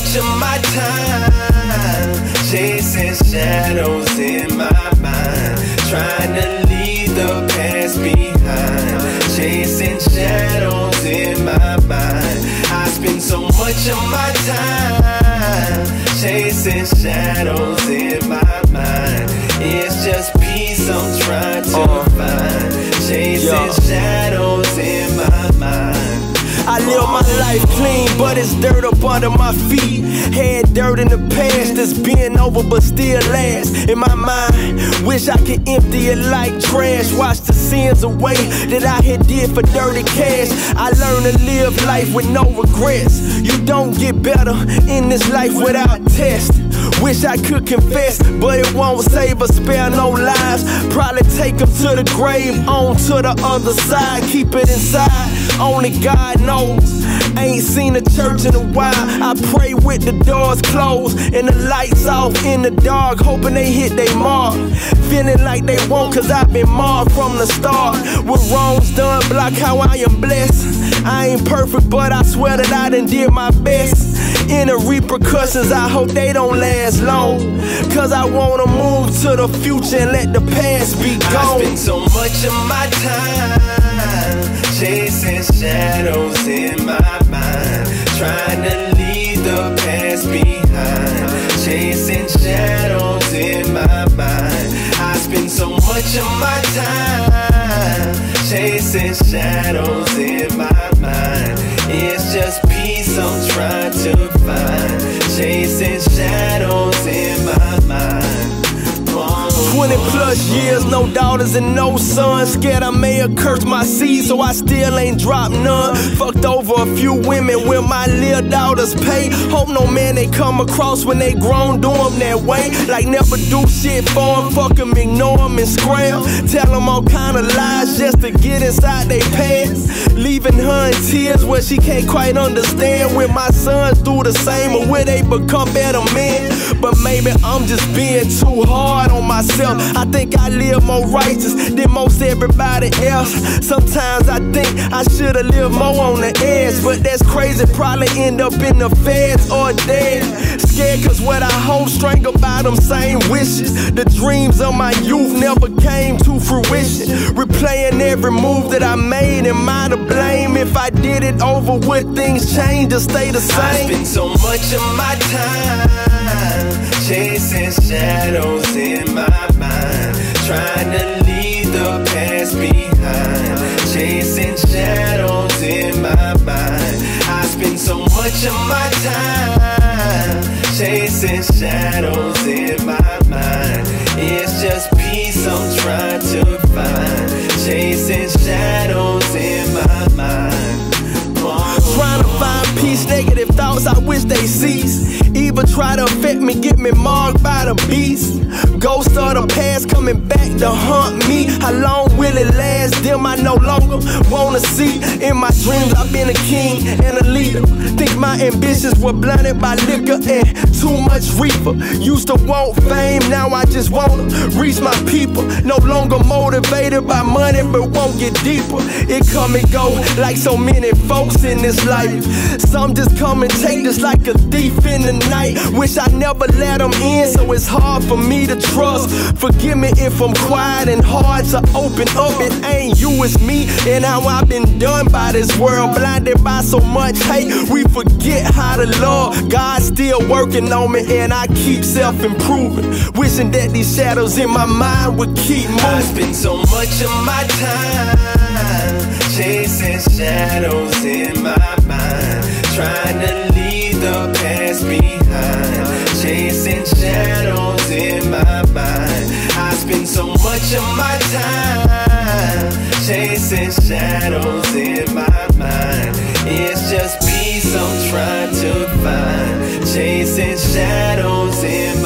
much of my time chasing shadows in my mind, trying to leave the past behind. Chasing shadows in my mind. I spend so much of my time chasing shadows but it's dirt up under my feet. Had dirt in the past that's been over, but still lasts in my mind. Wish I could empty it like trash. Wash the sins away that I had did for dirty cash. I learned to live life with no regrets. You don't get better in this life without test. Wish I could confess, but it won't save or spare no lives. Probably take them to the grave, on to the other side. Keep it inside, only God knows. Ain't seen a church in a while. I pray with the doors closed and the lights off in the dark, hoping they hit they mark. Feeling like they won't, cause I've been marked from the start. With wrongs done, block how I am blessed. I ain't perfect, but I swear that I done did my best. In the repercussions, I hope they don't last long. Cause I wanna move to the future and let the past be gone. I spend so much of my time chasing shadows in my trying to leave the past behind. Chasing shadows in my mind. I spend so much of my time chasing shadows in my mind. It's just peace I'm trying to find. Chasing shadows in my mind. Oh. 20 plus years, no daughters and no sons. Scared I may have cursed my seed, so I still ain't dropped none. Fucked over a few women with my little daughters pay. Hope no man they come across when they grown, do 'em that way. Like never do shit for them, fuck for 'em, fuck 'em, ignore 'em and scram. Tell 'em all kind of lies just to get inside they pants. Leaving her in tears where she can't quite understand. When my sons do the same, or will they become better men? But maybe I'm just being too hard on myself. I think I live more righteous than most everybody else. Sometimes I think I should've lived more on the edge, but that's crazy. Probably end up in the feds or dead. Scared cause what I hold strangle by them same wishes. The dreams of my youth never came to fruition. Replaying every move that I made, am I to blame? If I did it over, would things change or stay the I same? spend so much of my time chasing shadows in trying to leave the past behind. Chasing shadows in my mind. I spend so much of my time chasing shadows in my mind. It's just peace I'm trying to find. Chasing shadows in my mind. Oh. Trying to find peace, negative thoughts, I wish they cease. Even try to affect me, get me marked by the beast. Ghost of the past coming back to haunt me. How long will it last? Them I no longer wanna see. In my dreams, I've been a king and a leader. Think my ambitions were blinded by liquor and too much reefer. Used to want fame, now I just wanna reach my people. No longer motivated by money, but won't get deeper. It come and go like so many folks in this life. Some just come and take just like a thief in the night. Wish I never let them in, so it's hard for me to trust. Forgive me if I'm quiet and hard to open up. It ain't you, it's me, and how I've been done by this world. Blinded by so much hate, we forget how to love. God's still working on me, and I keep self improving. Wishing that these shadows in my mind would keep moving. I spend so much of my time chasing shadows in my mind, trying to leave the past behind. Chasing shadows in my mind. It's just peace I'm trying to find. Chasing shadows in